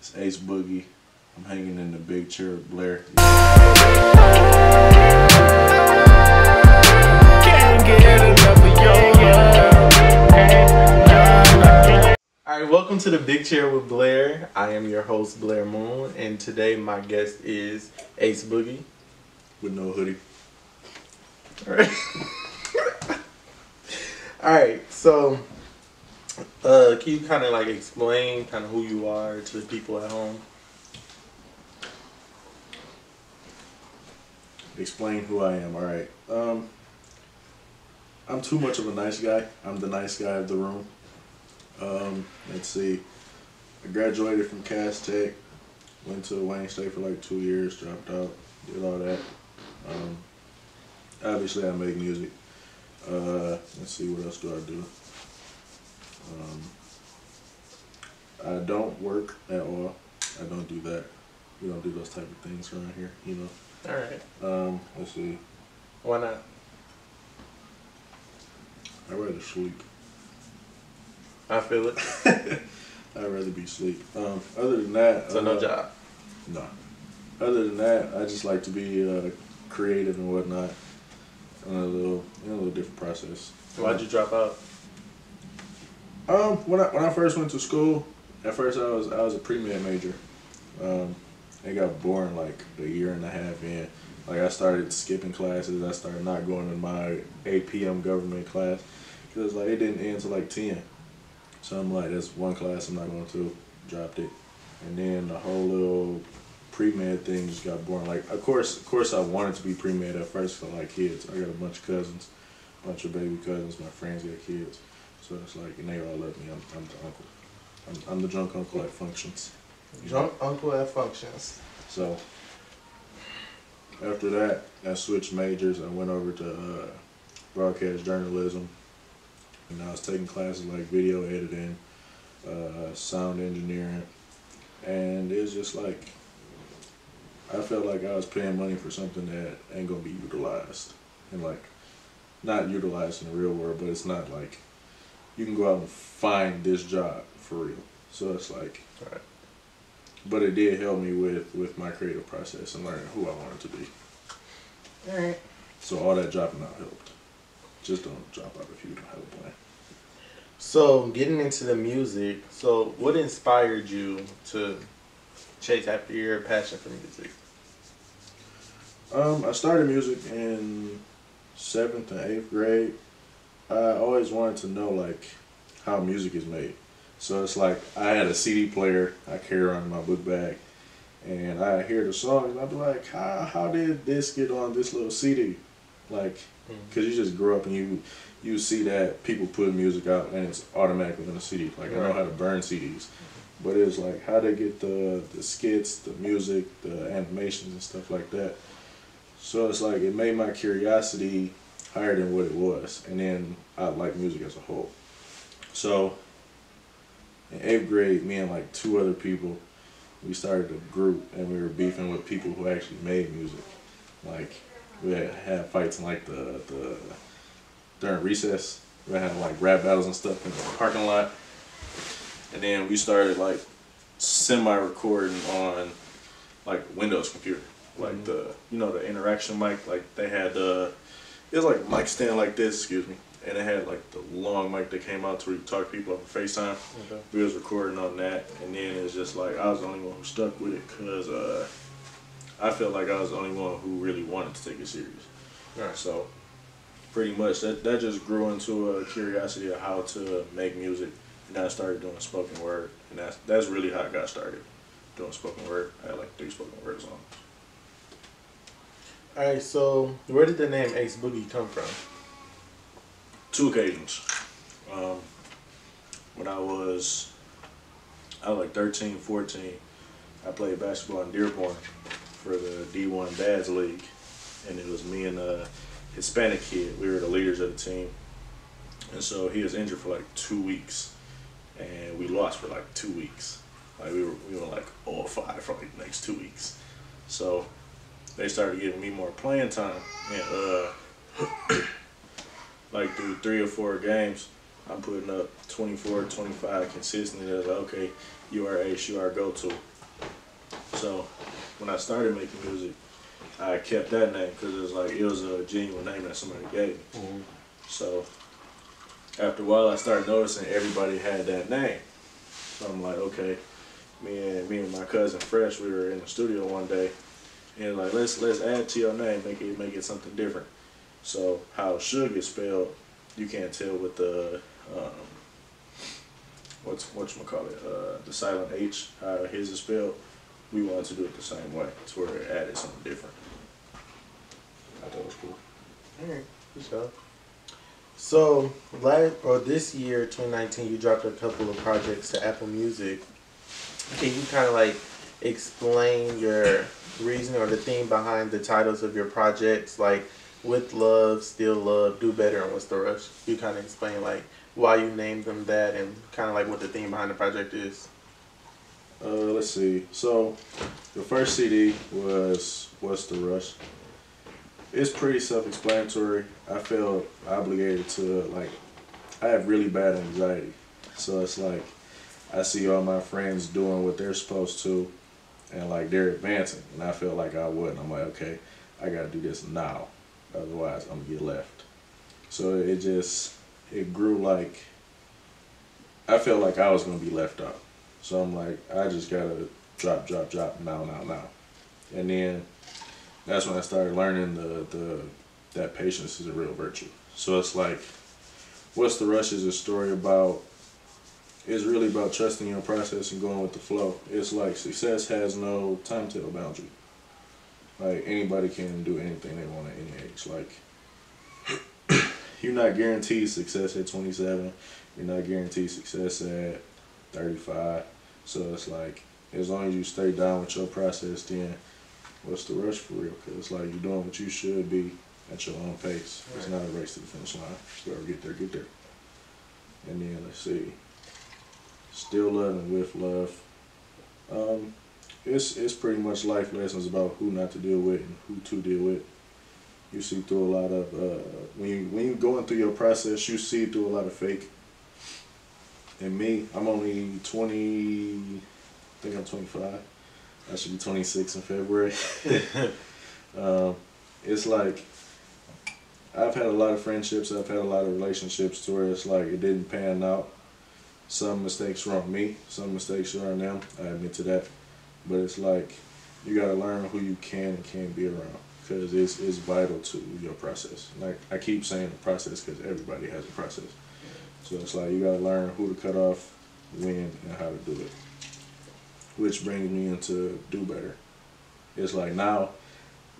It's Ace Bugey. I'm hanging in the big chair with Blair. Alright, welcome to the Big Chair with Blair. I am your host, Blair Moon, and today my guest is Ace Bugey. With no hoodie. Alright. Alright, so uh, can you kind of like explain kind of who you are to the people at home? Explain who I am. All right. Um, I'm too much of a nice guy. I'm the nice guy of the room. Um, let's see. I graduated from Cass Tech. Went to Wayne State for like two years. Dropped out. Did all that. Um, obviously, I make music. Uh, let's see. What else do I do? Um, I don't work at all. I don't do that. We don't do those type of things around here. You know. Alright. Um, let's see. Why not? I'd rather sleep. I feel it. I'd rather be asleep. Um, other than that, So no uh, job. No. Other than that, I just like to be uh, creative and whatnot. In a little, in a little different process. Why'd you drop out? Um, when I when I first went to school, at first I was I was a pre med major. Um, it got boring like a year and a half in. Like I started skipping classes. I started not going to my 8 p.m. government class because like it didn't end till like 10. So I'm like, that's one class I'm not going to. Dropped it, and then the whole little pre med thing just got boring. Like of course, of course I wanted to be pre med at first for like kids. I got a bunch of cousins, a bunch of baby cousins. My friends got kids. So it's like, and they all love me. I'm, I'm the uncle. I'm, I'm the drunk uncle at functions. Drunk uncle at functions. So after that, I switched majors. I went over to uh, broadcast journalism, and I was taking classes like video editing, uh, sound engineering, and it was just like I felt like I was paying money for something that ain't gonna be utilized, and like not utilized in the real world, but it's not like you can go out and find this job for real. So it's like, Right. but it did help me with with my creative process and learning who I wanted to be. Alright. So all that dropping out helped. Just don't drop out if you don't have a plan. So getting into the music, so what inspired you to chase after your passion for music? Um, I started music in seventh and eighth grade. I always wanted to know like how music is made. So it's like I had a CD player I carry around in my book bag, and I hear the song and I'd be like, how how did this get on this little CD? Like, mm-hmm. cause you just grow up and you you see that people put music out and it's automatically on a CD. Like I know how to burn CDs, mm-hmm. but it's like how they get the the skits, the music, the animations and stuff like that. So it's like it made my curiosity higher than what it was, and then I like music as a whole. So in eighth grade, me and like two other people, we started a group, and we were beefing with people who actually made music. Like we had, had fights in like the the during recess. We had like rap battles and stuff in the parking lot, and then we started like semi recording on like Windows computer, like mm-hmm. the you know the interaction mic. Like they had the it was like mic stand like this, excuse me, and it had like the long mic that came out to where you talk to people over FaceTime. Okay. We was recording on that, and then it's just like I was the only one who stuck with it because uh, I felt like I was the only one who really wanted to take it serious. Right. So pretty much that that just grew into a curiosity of how to make music, and I started doing spoken word, and that's that's really how I got started doing spoken word. I had like three spoken word songs. Alright, so where did the name Ace Bugey come from? two occasions. Um, when I was, I was like 13, 14, I played basketball in Dearborn for the D1 Dads League. And it was me and a Hispanic kid. We were the leaders of the team. And so he was injured for like two weeks. And we lost for like two weeks. Like we were, we were like all five for like the next two weeks. So they started giving me more playing time. And uh, like through three or four games, I'm putting up 24, 25 consistently. They're like, okay, you are ace, you are go to. So when I started making music, I kept that name because it was like it was a genuine name that somebody gave me. Mhm. So after a while, I started noticing everybody had that name. So I'm like, okay. Me and me and my cousin Fresh, we were in the studio one day, and like let's let's add to your name, make it make it something different. So how Suge is spelled, you can't tell with the um, what's what's call it uh, the silent H how his is spelled. We wanted to do it the same way, to where it added something different. I thought it was cool. Alright, good job. So, last or this year, 2019, you dropped a couple of projects to Apple Music. Can you kind of like explain your reason or the theme behind the titles of your projects, like with love, still love, do better, and what's the rush? You kind of explain like why you named them that and kind of like what the theme behind the project is. Uh, let's see. So, the first CD was "What's the Rush." It's pretty self-explanatory. I feel obligated to like. I have really bad anxiety, so it's like I see all my friends doing what they're supposed to, and like they're advancing, and I feel like I wouldn't. I'm like, okay, I gotta do this now, otherwise I'm gonna get left. So it just it grew like I felt like I was gonna be left out. So I'm like, I just gotta drop, drop, drop now, now, now. And then that's when I started learning the, the that patience is a real virtue. So it's like, what's the rush is a story about. It's really about trusting your process and going with the flow. It's like success has no timetable boundary. Like anybody can do anything they want at any age. Like you're not guaranteed success at 27. You're not guaranteed success at 35. So it's like, as long as you stay down with your process, then what's the rush for real? Because it's like you're doing what you should be at your own pace. It's not a race to the finish line. Whoever get there, get there. And then let's see, still loving with love. Um, it's it's pretty much life lessons about who not to deal with and who to deal with. You see through a lot of uh, when you when you going through your process, you see through a lot of fake and me, I'm only 20, I think I'm 25. I should be 26 in February. um, it's like, I've had a lot of friendships, I've had a lot of relationships to where it's like it didn't pan out. Some mistakes were on me, some mistakes were on them, I admit to that. But it's like, you gotta learn who you can and can't be around. Because it's, it's vital to your process. Like I keep saying the process because everybody has a process. So it's like you gotta learn who to cut off, when, and how to do it. Which brings me into do better. It's like now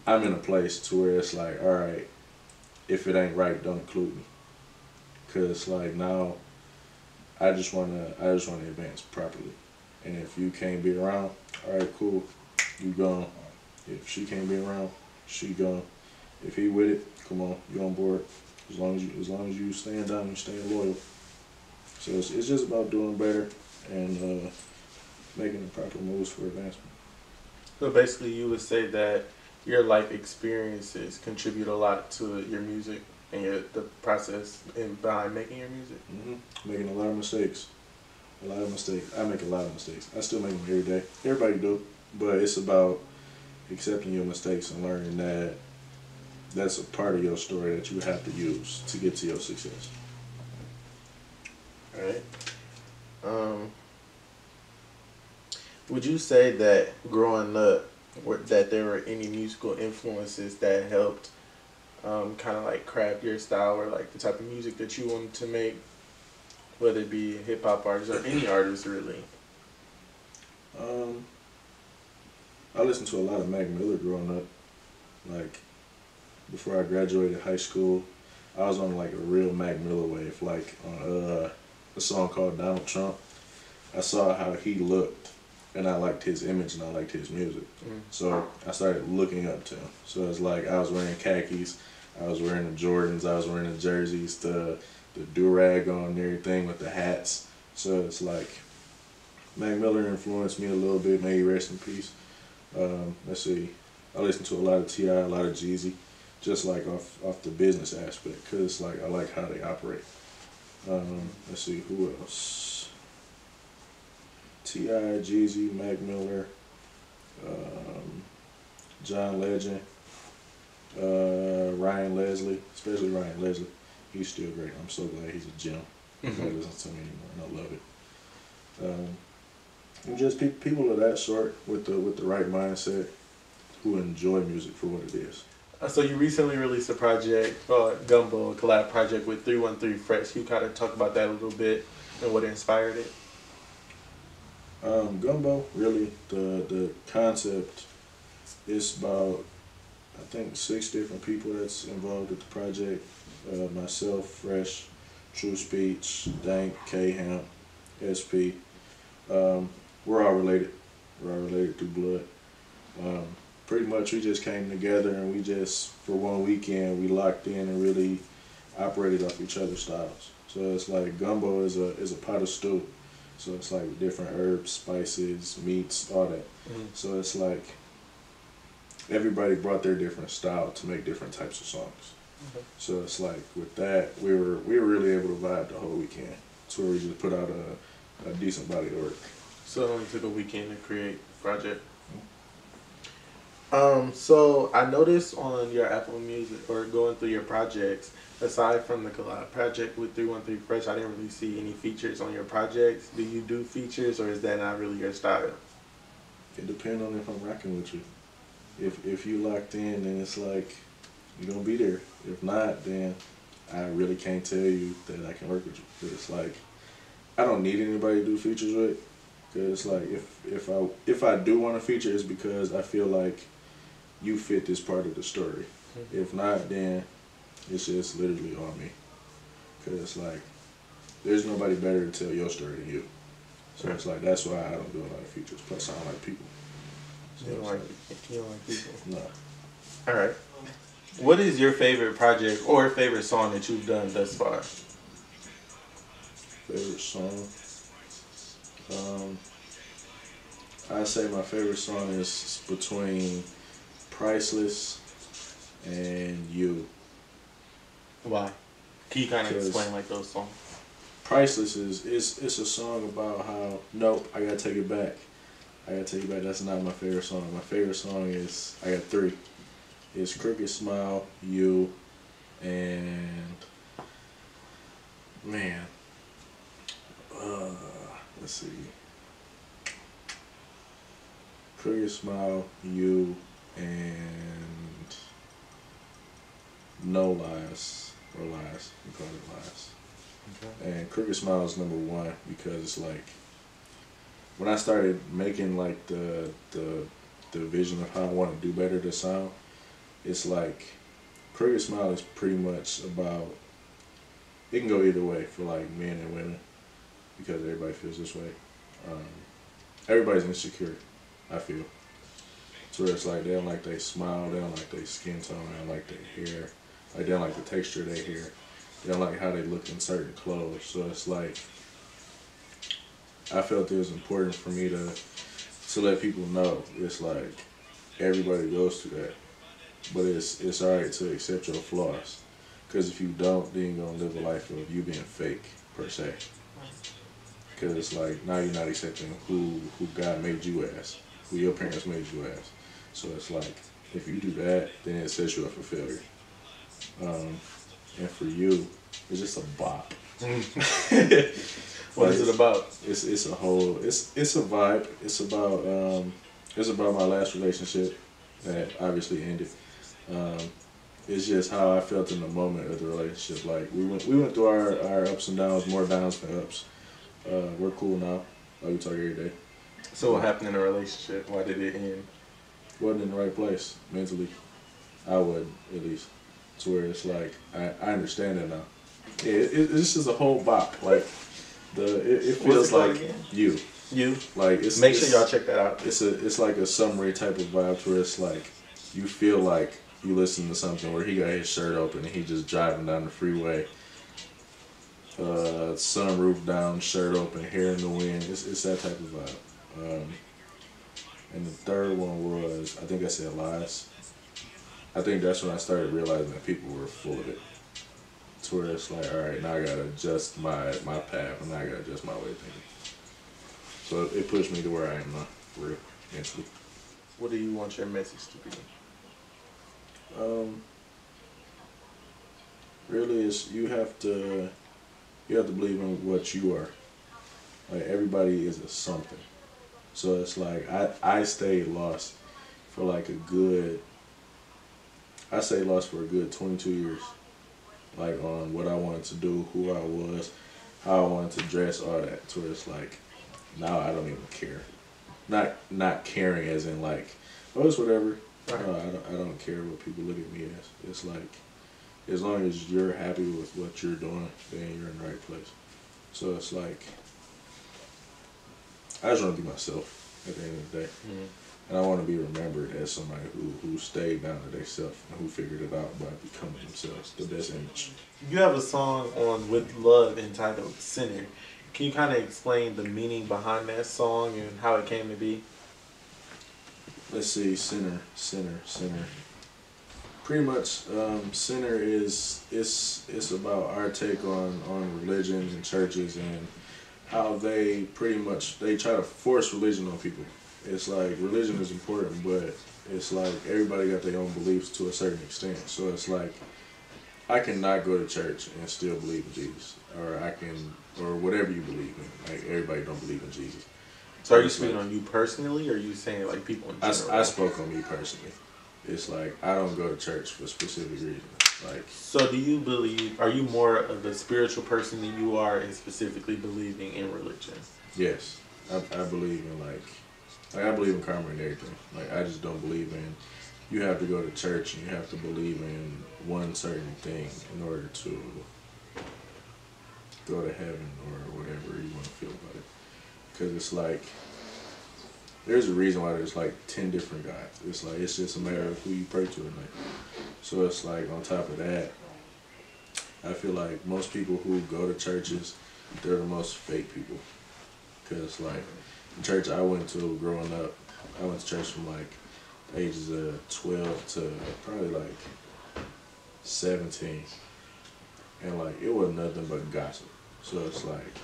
I'm in a place to where it's like, all right, if it ain't right, don't include me. Cause like now, I just wanna, I just wanna advance properly. And if you can't be around, all right, cool, you gone. If she can't be around, she gone. If he with it, come on, you on board. As long as you, as long as you stand down and stay loyal. So it's, it's just about doing better and uh, making the proper moves for advancement. So basically, you would say that your life experiences contribute a lot to your music and your, the process and behind making your music. hmm Making a lot of mistakes. A lot of mistakes. I make a lot of mistakes. I still make them every day. Everybody do. But it's about accepting your mistakes and learning that that's a part of your story that you have to use to get to your success. All right. Um, would you say that growing up, that there were any musical influences that helped, um, kind of like craft your style or like the type of music that you want to make, whether it be hip hop artists or any artist really? Um, I listened to a lot of Mac Miller growing up. Like before I graduated high school, I was on like a real Mac Miller wave. Like on uh, a song called Donald Trump. I saw how he looked, and I liked his image and I liked his music. Mm. So I started looking up to him. So it's like I was wearing khakis, I was wearing the Jordans, I was wearing the jerseys, the the do rag on and everything with the hats. So it's like Mac Miller influenced me a little bit. May he rest in peace. Um, let's see. I listen to a lot of T.I., a lot of Jeezy, just like off off the business aspect, cause like I like how they operate. Um, let's see who else. T.I., Jeezy, Mac Miller, um, John Legend, uh, Ryan Leslie, especially Ryan Leslie. He's still great. I'm so glad he's a gem. I don't listen to him anymore, and I love it. Um, and just pe- people of that sort with the with the right mindset who enjoy music for what it is. Uh, so you recently released a project, uh, Gumbo, a collab project with 313Phresh. You kind of talk about that a little bit and what inspired it? Um, Gumbo, really, the the concept is about I think six different people that's involved with the project. Uh, myself, Fresh, True Speech, Dank, K Hamp, SP. Um, we're all related. We're all related through blood. Um, pretty much, we just came together and we just for one weekend we locked in and really operated off each other's styles. So it's like gumbo is a is a pot of stew. So it's like different herbs, spices, meats, all that. Mm. So it's like everybody brought their different style to make different types of songs. Okay. So it's like with that, we were we were really able to vibe the whole weekend. So we just put out a, a decent body of work. So it only took a weekend to create the project. Um, so I noticed on your Apple Music or going through your projects, aside from the collab project with 313Phresh, I didn't really see any features on your projects. Do you do features or is that not really your style? It depends on if I'm rocking with you. If if you locked in, then it's like you're gonna be there. If not, then I really can't tell you that I can work with you. 'Cause it's like I don't need anybody to do features with. Cause it's like if if I if I do want a feature, it's because I feel like you fit this part of the story. If not, then it's just literally on me. Cause it's like there's nobody better to tell your story than you. So it's like that's why I don't do a lot of features. Plus, I don't like people. So You don't it's like, you don't like people. no. All right. What is your favorite project or favorite song that you've done thus far? Favorite song. Um, I say my favorite song is between Priceless and You. Why? Can you kind of explain like those songs? Priceless is it's it's a song about how nope I gotta take it back. I gotta take it back. That's not my favorite song. My favorite song is I got three. It's Crooked Smile, You, and man. Uh, let's see. Crooked Smile, You, and No Lies or Lies. We call it Lies. And Crooked Smile is number one because it's like when I started making like the the the vision of how I want to do better the sound, it's like Crooked Smile is pretty much about it can go either way for like men and women because everybody feels this way. Um, everybody's insecure, I feel. So it's like they don't like they smile, they don't like their skin tone, they don't like their hair, like they don't like the texture of their hair. They don't like how they look in certain clothes. So it's like I felt it was important for me to to let people know it's like everybody goes through that, but it's it's alright to accept your flaws, because if you don't, then you're gonna live a life of you being fake per se. Because it's like now you're not accepting who who God made you as, who your parents made you as. So it's like if you do that, then it sets you up for failure. Um, and for you, it's just a bop. What is it about? It's it's a whole it's it's a vibe. It's about um it's about my last relationship that obviously ended. Um, it's just how I felt in the moment of the relationship. Like we went we went through our, our ups and downs, more downs than ups. Uh, we're cool now. Like we talk every day. So what happened in the relationship? Why did it end? Wasn't in the right place mentally. I would at least. To where it's like I, I understand it now. Yeah, it, it, it's just a whole bop. Like the it, it feels like again? you. You. Like it's Make sure y'all check that out. it's a it's like a summary type of vibe where it's like you feel like you listen to something where he got his shirt open and he just driving down the freeway. Uh, sunroof down, shirt open, hair in the wind. It's it's that type of vibe. Um, and the third one was I think I said lies. I think that's when I started realizing that people were full of it. To to where it's like, all right, now I gotta adjust my my path, and now I gotta adjust my way of thinking. So it pushed me to where I am now, for real, mentally. What do you want your message to be? Um, really, is you have to you have to believe in what you are. Like everybody is a something. So it's like I I stayed lost for like a good. I stayed lost for a good twenty two years, like on what I wanted to do, who I was, how I wanted to dress, all that. So it's like now I don't even care. Not not caring as in like, oh it's whatever. Right. No, I don't, I don't care what people look at me as. It's like, as long as you're happy with what you're doing, then you're in the right place. So it's like, I just want to be myself at the end of the day. Mm-hmm. And I want to be remembered as somebody who, who stayed down to themselves and who figured it out by becoming themselves, the best image. You have a song on With Love entitled Sinner. Can you kind of explain the meaning behind that song and how it came to be? let's see, sinner, sinner, sinner. Pretty much, um, sinner is it's it's about our take on on religions and churches and how they pretty much they try to force religion on people. It's like religion is important, but it's like everybody got their own beliefs to a certain extent. So it's like I cannot go to church and still believe in Jesus, or I can, or whatever you believe in. Like everybody don't believe in Jesus. So are you speaking on you personally, or are you saying like people in I, general? I spoke on me personally. It's like I don't go to church for specific reasons. Like So do you believe? Are you more of a spiritual person than you are in specifically believing in religion? yes, I, I believe in like like I believe in karma and everything. Like I just don't believe in you have to go to church and you have to believe in one certain thing in order to go to heaven or whatever you want to feel about it. Because it's like there's a reason why there's like ten different guys. It's like it's just a matter of who you pray to at night. So it's like on top of that, I feel like most people who go to churches, they're the most fake people. Cause like the church I went to growing up, I went to church from like ages of twelve to probably like seventeen, and like it was nothing but gossip. So it's like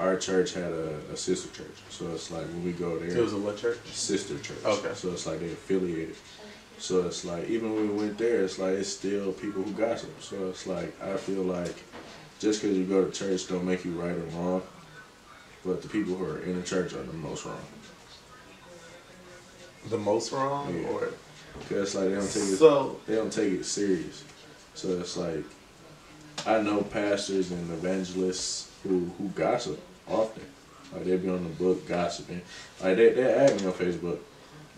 our church had a, a sister church. So it's like when we go there, It was a what church? sister church. Okay. So it's like they affiliated. So it's like even when we went there, it's like it's still people who gossip. So it's like I feel like just because you go to church don't make you right or wrong, but the people who are in the church are the most wrong. The most wrong, Yeah. or Cause it's like they don't take it. so? they don't take it serious. So it's like I know pastors and evangelists who who gossip often. Like they be on the book gossiping. Like they they add me on Facebook,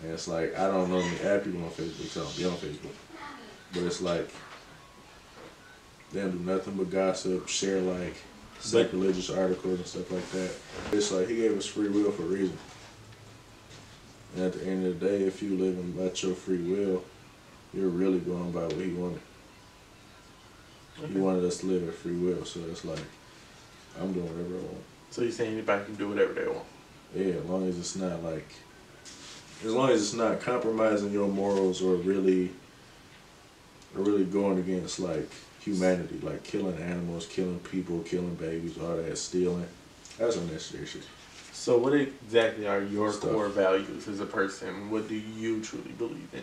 and it's like I don't normally add people on Facebook, so I don't be on Facebook. But it's like they don't do nothing but gossip, share like sacrilegious articles and stuff like that. It's like he gave us free will for a reason. And at the end of the day, if you live in at your free will, you're really going by what he wanted. He wanted us to live at free will, so it's like I'm doing whatever I want. So you're saying anybody can do whatever they want? Yeah, as long as it's not like, as long as it's not compromising your morals or really, or really going against like humanity, like killing animals, killing people, killing babies, all that, stealing. That's unnecessary shit. So what exactly are your Stuff. core values as a person? What do you truly believe in?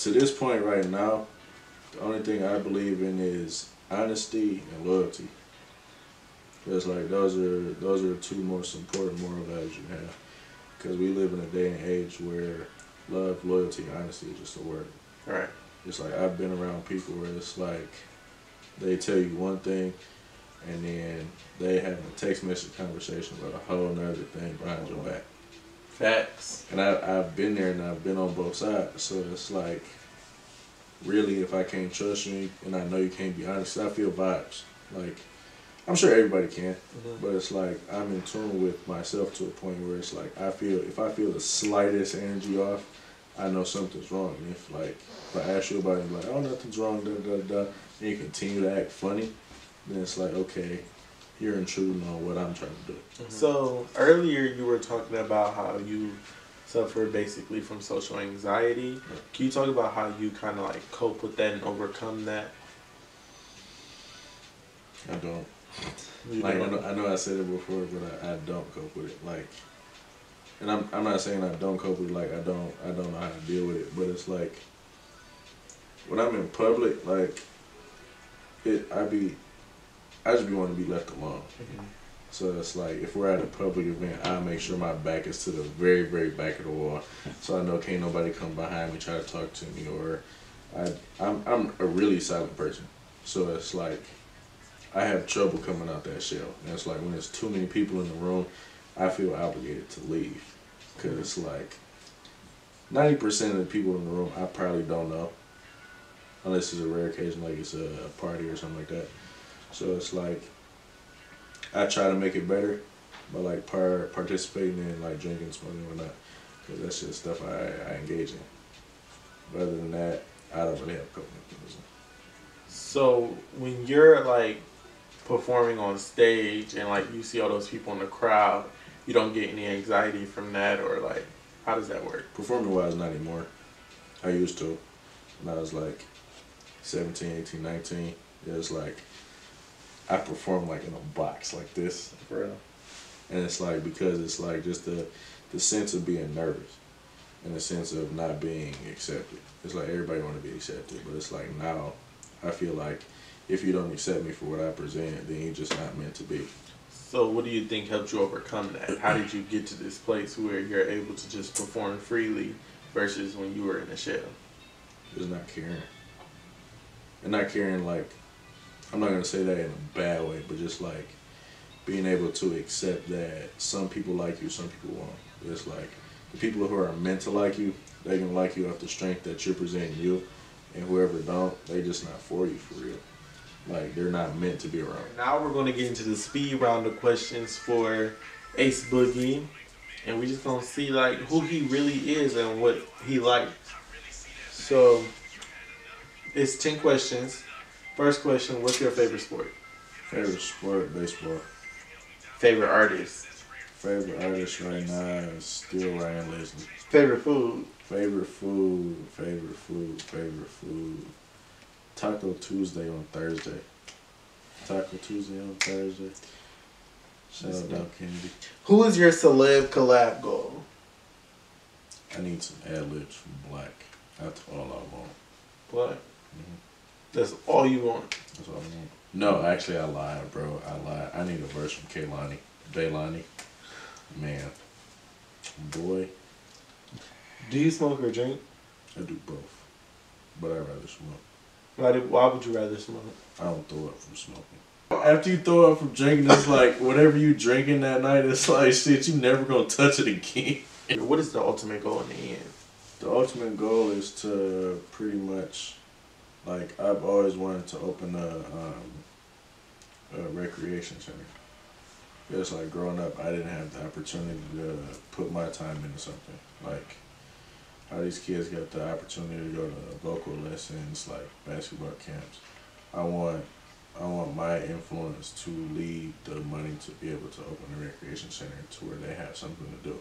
To this point right now, the only thing I believe in is honesty and loyalty. Because like those are those are the two most important moral values you have. Because we live in a day and age where love, loyalty, honesty is just a word. Right. It's like I've been around people where it's like they tell you one thing and then they have a text message conversation about a whole nother thing behind your back. Facts. And I, I've been there and I've been on both sides. So it's like, really, if I can't trust you and I know you can't be honest, I feel vibes. Like, I'm sure everybody can, Mhm. but it's like I'm in tune with myself to a point where it's like I feel if I feel the slightest energy off, I know something's wrong. And if like if I ask you about it, like oh nothing's wrong, da da da, and you continue to act funny, then it's like okay, you're intruding on what I'm trying to do. So earlier you were talking about how you suffer basically from social anxiety. Can you talk about how you kind of like cope with that and overcome that? I don't. You Like I know? I know I said it before, but I, I don't cope with it. Like, and I'm I'm not saying I don't cope with it. Like I don't I don't know how to deal with it. But it's like when I'm in public, like it I be I just be wanting to be left alone. Mhm. So it's like if we're at a public event, I make sure my back is to the very very back of the wall, so I know can't nobody come behind me try to talk to me or I I'm I'm a really silent person. So it's like I have trouble coming out that shell. And it's like when there's too many people in the room, I feel obligated to leave. Because it's like 90% of the people in the room I probably don't know. Unless it's a rare occasion, like it's a party or something like that. So it's like I try to make it better by like par- participating in like drinking, smoking, whatnot. Because that's just stuff I, I engage in. But other than that, I don't really have coping mechanism. So when you're like performing on stage and like you see all those people in the crowd, you don't get any anxiety from that or like how does that work? Performing wise, not anymore. I used to. When I was like 17, 18, 19. It was like, I perform like in a box like this. For real. And it's like, because it's like just the, the sense of being nervous and the sense of not being accepted. It's like everybody want to be accepted, but it's like now I feel like if you don't accept me for what I present, then you're just not meant to be. So what do you think helped you overcome that? How did you get to this place where you're able to just perform freely versus when you were in a shell? Just not caring. And not caring like I'm not gonna say that in a bad way, but just like being able to accept that some people like you, some people won't. It's like the people who are meant to like you, they can like you off the strength that you're presenting you, and whoever don't, they just not for you for real. Like they're not meant to be around. Now we're going to get into the speed round of questions for Ace Bugey, and we just gonna see like who he really is and what he likes. So it's ten questions. First question: What's your favorite sport? Favorite sport, baseball. Favorite artist? Favorite artist right now is still Ryan Leslie. Favorite food? Favorite food, favorite food, favorite food. Taco Tuesday on Thursday. Taco Tuesday on Thursday. Shout out Doc Kennedy. Who is your celeb collab goal? I need some ad libs from Black. That's all I want. What? Mhm. That's all you want. That's all I want. No, actually, I lied, bro. I lied. I need a verse from Kehlani. Baylani. Man. Boy, Do you smoke or drink? I do both. But I'd rather smoke. Why, do, why would you rather smoke? I don't throw up from smoking. After you throw up from drinking, it's like whatever you drinking that night, it's like shit. You never gonna touch it again. What is the ultimate goal in the end? The ultimate goal is to pretty much, like I've always wanted to open a, um, a recreation center. Just like growing up, I didn't have the opportunity to put my time into something. Like how these kids got the opportunity to go to local lessons, like basketball camps. I want, I want my influence to lead the money to be able to open a recreation center to where they have something to do.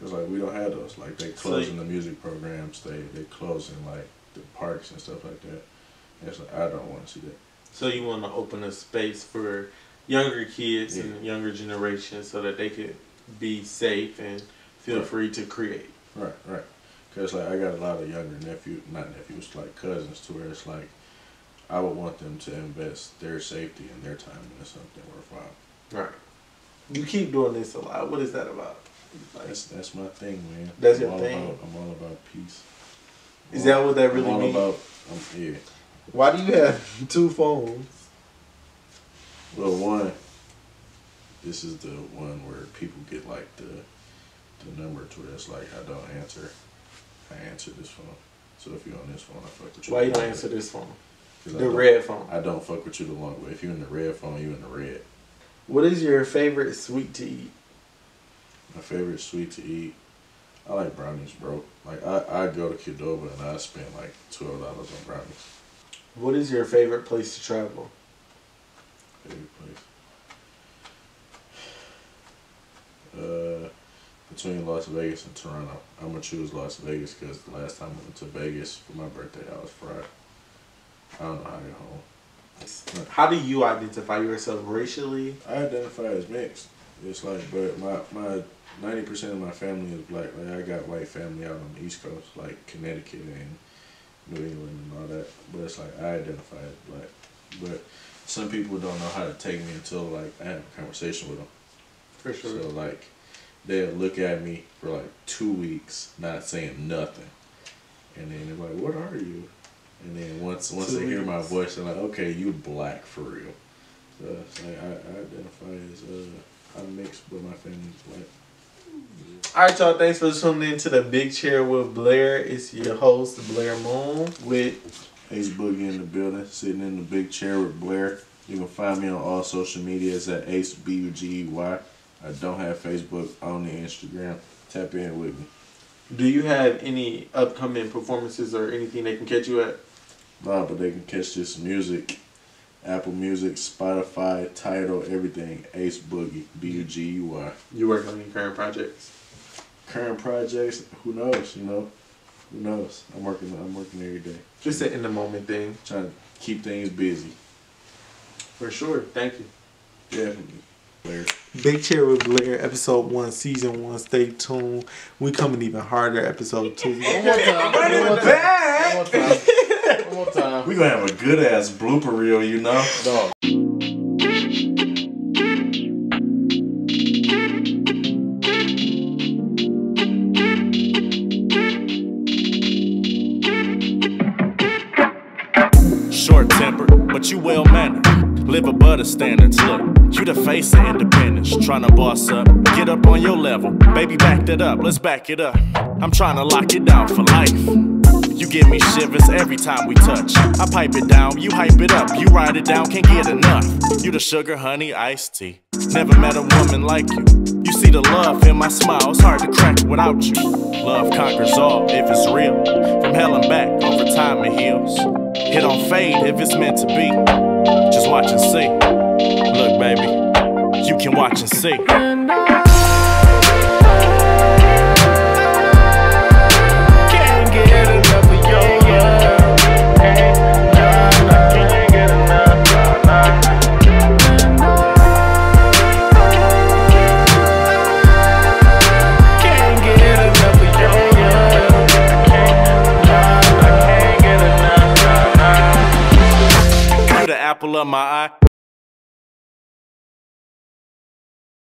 Cause like we don't have those. Like they close the music programs. They they closing like the parks and stuff like that. And it's like I don't want to see that. So you want to open a space for younger kids Yeah. and younger generations so that they could be safe and feel Right. free to create. Right, right. Cause like I got a lot of younger nephew, not nephews, like cousins, to where it's like I would want them to invest their safety and their time into something worthwhile. Right. You keep doing this a lot. What is that about? Like, That's that's my thing, man. That's I'm your all thing? About, I'm all about peace. is that what that I'm really all means? about. Um, yeah. Why do you have two phones? Well, one. This is the one where people get like the the number to where it's like I don't answer. I answer this phone. So if you're on this phone, I fuck with you. Why you don't answer this phone? The red phone. I don't fuck with you the long way. If you're in the red phone, you in the red. What is your favorite sweet to eat? My favorite sweet to eat. I like brownies, bro. Like I I go to Qdoba and I spend like twelve dollars on brownies. What is your favorite place to travel? Favorite place. Uh, between Las Vegas and Toronto. I'm gonna choose Las Vegas because the last time I went to Vegas for my birthday, I was fried. I don't know how to get home. How do you identify yourself racially? I identify as mixed. It's like, but my my ninety percent of my family is black. Like I got white family out on the East Coast, like Connecticut and New England and all that. But it's like I identify as black. But some people don't know how to take me until like I have a conversation with them. For sure. So like they'll look at me for like two weeks, not saying nothing, and then they're like, "What are you?" And then once once Two they hear my voice, they're like, "Okay, you black for real." So it's like I, I identify as uh, I'm mixed, but my family's black. All right, y'all. Thanks for tuning in to the Big Chair with Blair. It's your host, Blair Moon, with Ace Bugey in the building, sitting in the big chair with Blair. You can find me on all social medias at Ace B U G E Y. I don't have Facebook, only Instagram. Tap in with me. Do you have any upcoming performances or anything they can catch you at? Nah, but they can catch this music. Apple Music, Spotify, Tidal, everything. Ace Bugey, B U G U Y. You work on any current projects? Current projects, who knows? You know, who knows? I'm working. I'm working every day. Just an in the moment thing. Trying to keep things busy. For sure. Thank you. Definitely. Blair. Big Chair with Blair, episode one, season one. Stay tuned. We coming even harder, episode two. One more time. One more time. One more time. One more time. We gonna have a good ass blooper reel, you know. Dog. Live above the standards. Look, you the face of independence. Tryna boss up, get up on your level. Baby, back that up, let's back it up. I'm tryna lock it down for life. You give me shivers every time we touch. I pipe it down, you hype it up, you ride it down, can't get enough. You the sugar, honey, iced tea. Never met a woman like you. You see the love in my smile, it's hard to crack without you. Love conquers all if it's real. From hell and back, over time it heals. Hit on fade if it's meant to be. Just watch and see. Look, baby, you can watch and see. Of my eye.